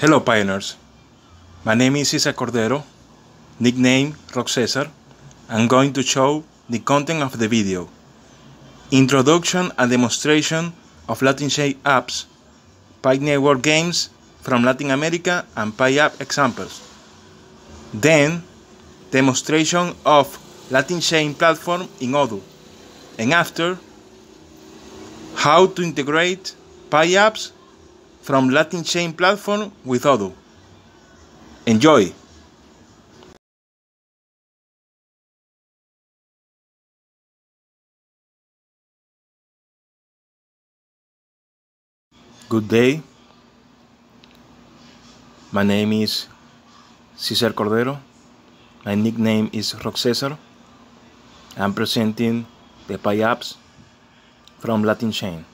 Hello pioneers, my name is Cesar Cordero, nickname Rock Cesar. I'm going to show the content of the video. Introduction and demonstration of Latin Chain apps, Pi Network games from Latin America and Pi app examples. Then, demonstration of Latin Chain platform in Odoo. And after, how to integrate Pi apps from Latin Chain platform with Odoo. Enjoy! Good day. My name is Cesar Cordero. My nickname is Rock Cesar. I'm presenting the Pi apps from Latin Chain.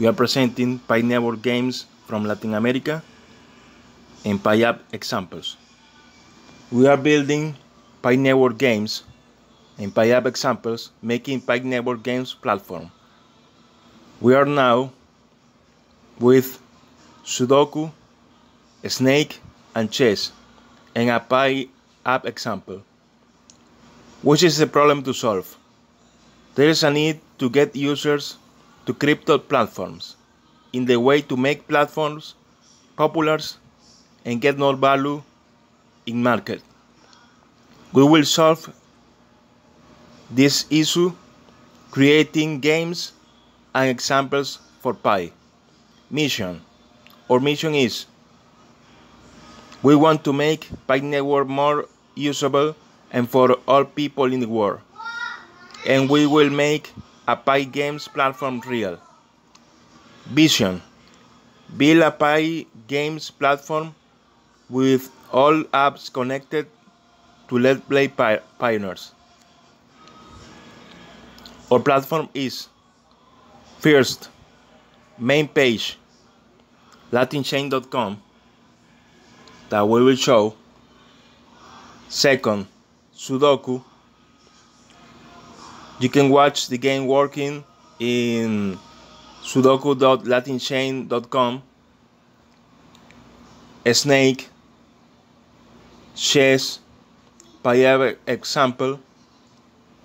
We are presenting Pi Network games from Latin America and Pi app examples. We are building Pi Network games and Pi app examples, making Pi Network games platform. We are now with Sudoku, Snake, and Chess, and a Pi app example. Which is the problem to solve? There is a need to get users to crypto platforms in the way to make platforms popular and get more value in market. We will solve this issue creating games and examples for Pi. Mission. Our mission is we want to make Pi Network more usable and for all people in the world. And we will make a Pi Games platform real. Vision. Build a Pi Games platform with all apps connected to Let's Play Pioneers. Our platform is First, main page, latinchain.com that we will show. Second, Sudoku. You can watch the game working in sudoku.latinchain.com. Snake, chess, Pi example.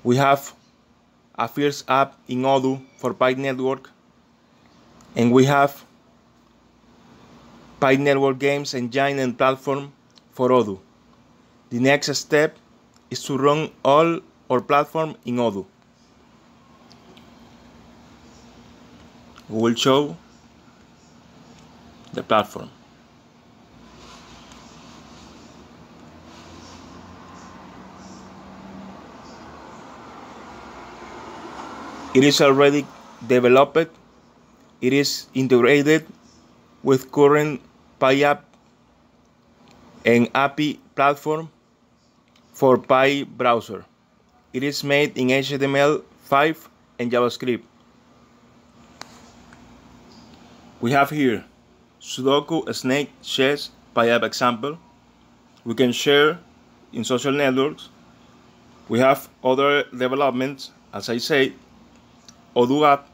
We have a first app in Odoo for Pi Network, and we have Pi Network Games engine and platform for Odoo. The next step is to run all our platform in Odoo. We will show the platform. It is already developed. It is integrated with current Pi app and API platform for Pi browser. It is made in HTML5 and JavaScript. We have here Sudoku, Snake, Chess, Pi app example. We can share in social networks. We have other developments, as I said, Odoo app,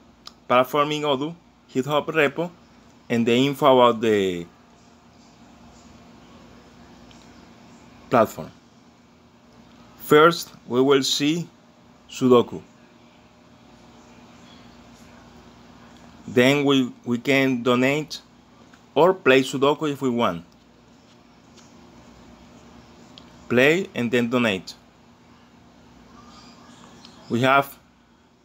platforming Odoo, GitHub repo, and the info about the platform. First, we will see Sudoku. Then we, we can donate or play Sudoku if we want. Play and then donate. We have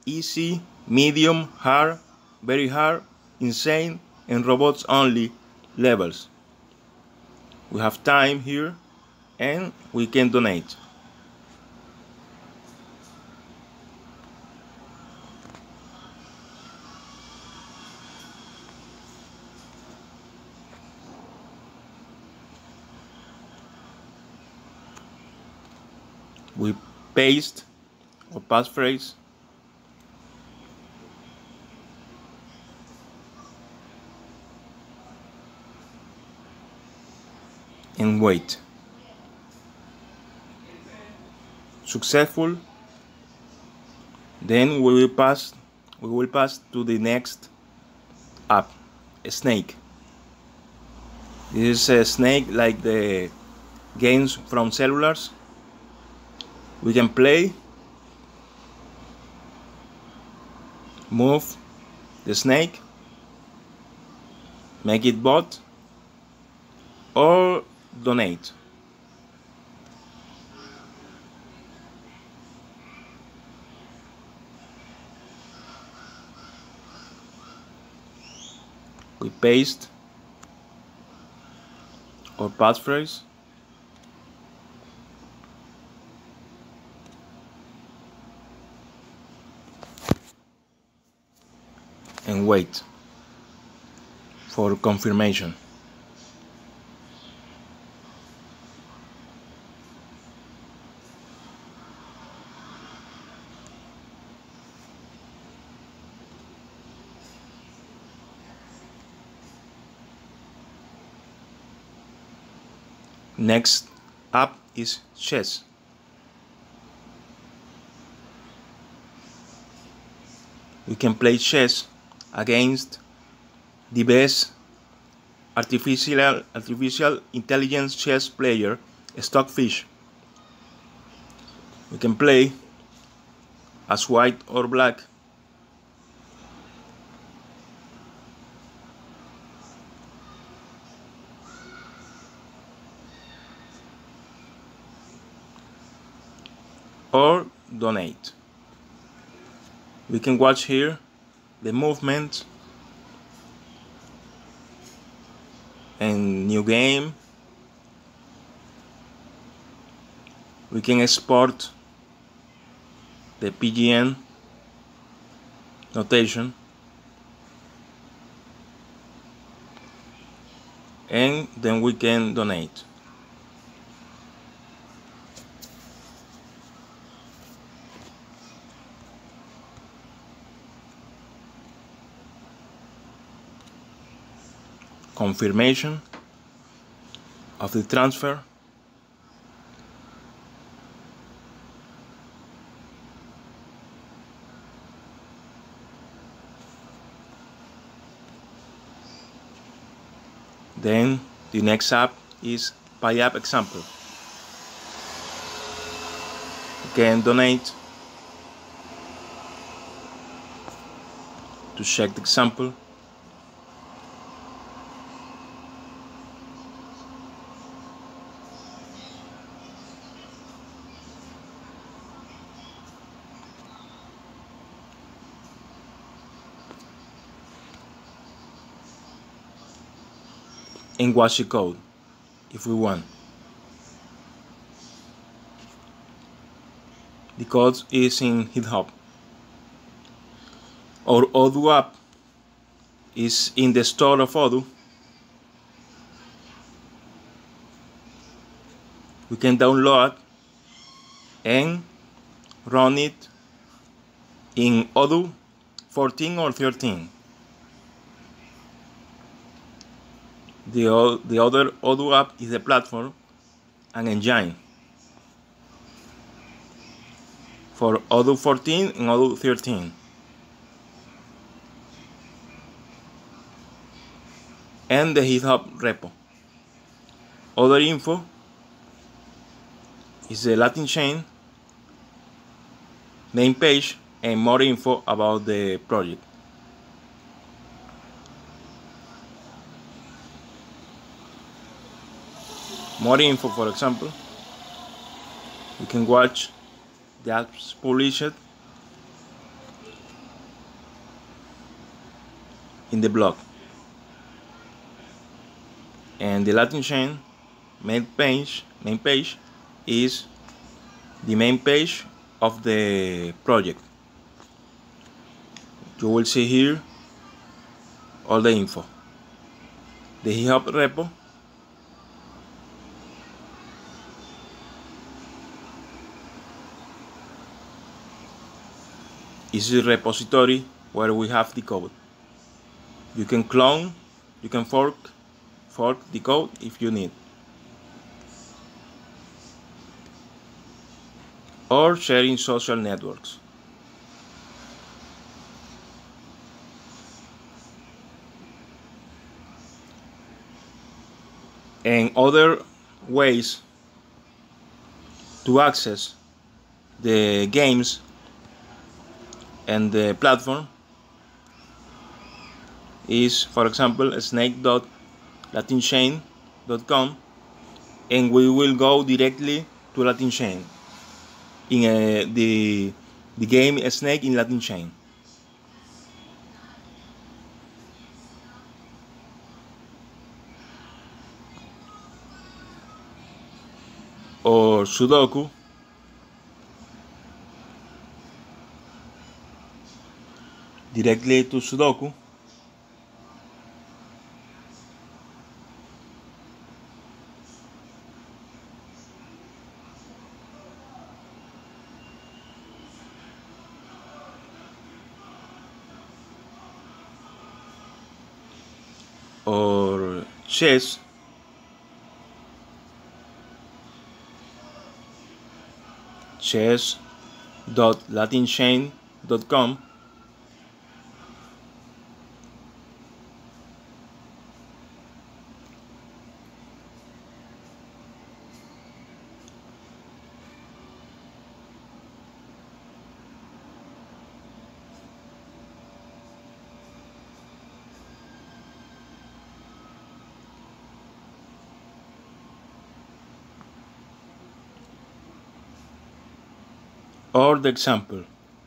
easy medium, hard, very hard, insane, and robots only levels. We have time here and we can donate. We paste or passphrase and wait. Successful. Then we will pass we will pass to the next app, a snake. This is a snake like the games from cellulars. We can play, move the snake, make it bot, or donate. We paste or passphrase wait for confirmation. Next up is chess. We can play chess against the best artificial artificial intelligence chess player, Stockfish. We can play as white or black. or donate. We can watch here the movement and new game. We can export the PGN notation and then we can donate. Confirmation of the transfer? Then the next app is Pi app example. You can donate. To check the example and watch the code if we want. The code is in GitHub. Our Odoo app is in the store of Odoo. We can download and run it in Odoo 14 or 13. The, the other Odoo app is the platform and engine for Odoo 14 and Odoo 13. And the GitHub repo. Other info is the Latin chain, main page, and more info about the project. More info for example you can watch the apps published in the blog. And the Latin chain main page main page is the main page of the project. You will see here all the info. The GitHub repo is a repository where we have the code. You can clone, you can fork, fork the code if you need. Or sharing social networks. and other ways to access the games and the platform is for example snake.latinchain.com and we will go directly to Latin Chain in a, the the game Snake in Latin Chain. Or Sudoku. Directly to Sudoku. or chess chess.latinchain.com or the example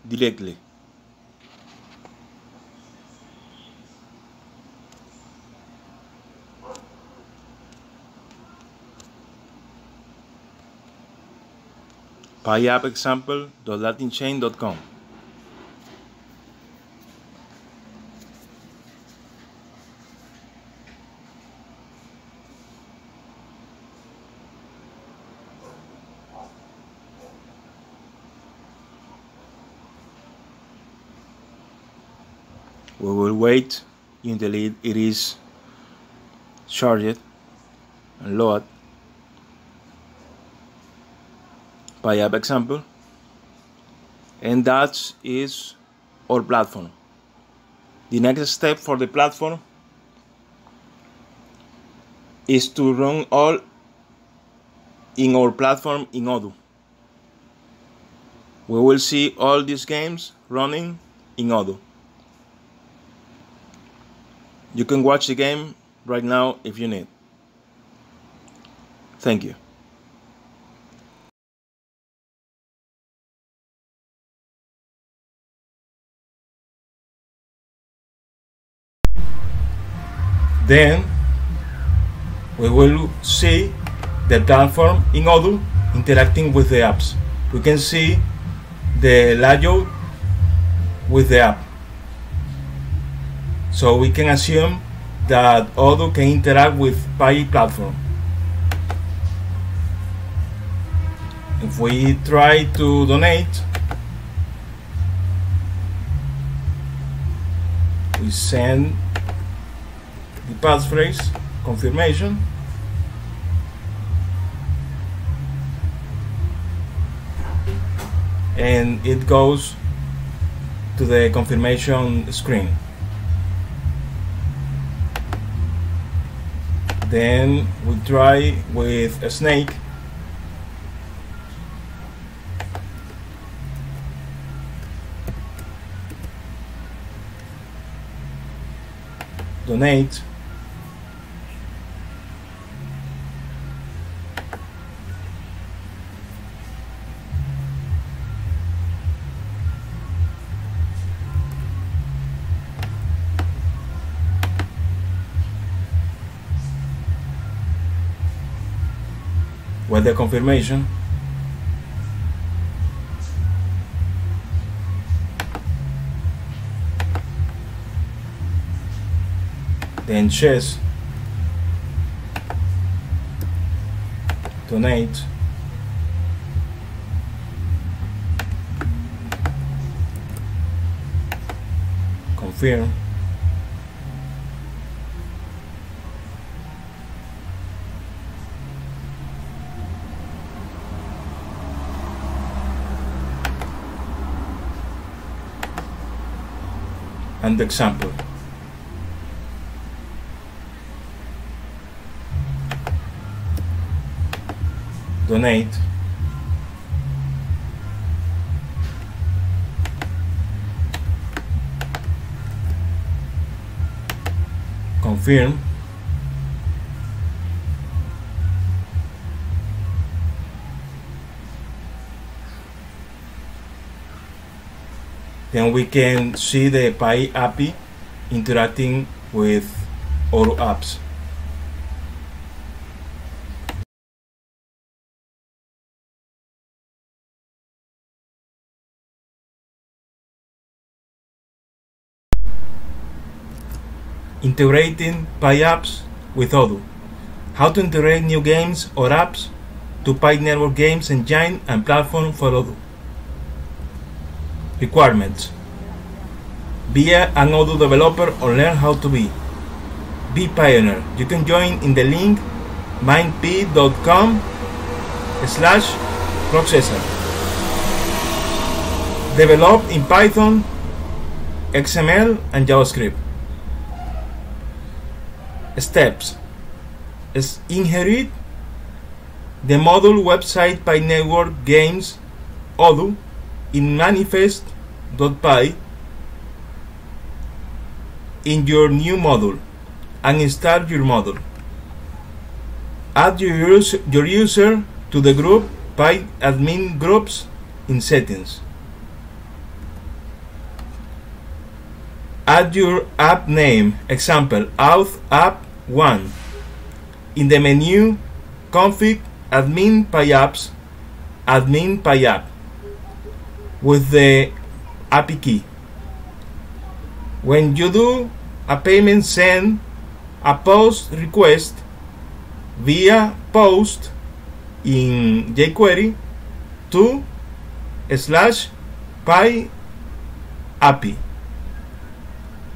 directly. pyappexample.latinchain.com we will wait until it, it is charged and load PayApp example. And that is our platform. The next step for the platform is to run all in our platform in Odoo. We will see all these games running in Odoo you can watch the game right now if you need. Thank you. Then we will see the platform in Odoo interacting with the apps. We can see the layout with the app. So we can assume that Odoo can interact with Pi platform. If we try to donate, we send the passphrase confirmation and it goes to the confirmation screen. Then we try with a snake. Donate. The confirmation? Then chess. Donate. Confirm and example. Donate. Confirm. Then we can see the Pi API interacting with Odoo apps. Integrating Pi apps with Odoo. How to integrate new games or apps to Pi Network Games engine and platform for Odoo. Requirements Be an Odoo developer or learn how to be. Be pioneer. You can join in the link minepi.com slash rockcesar. Develop in Python, XML, and JavaScript. Steps is inherit the module website Pi Network Games Odoo in manifest.py in your new module and start your module. Add your, user, your user to the group Pi admin groups in settings. Add your app name, example, auth app 1. In the menu, config admin Pi Apps, admin Pi App with the API key. When you do a payment send a post request via post in jQuery to slash pi API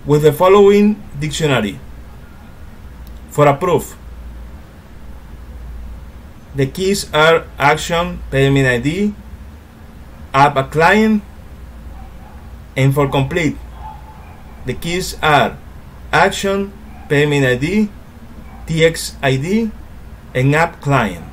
with the following dictionary for a proof. The keys are action, payment ID, app a client, and for complete, the keys are action, payment ID, TX ID, and app client.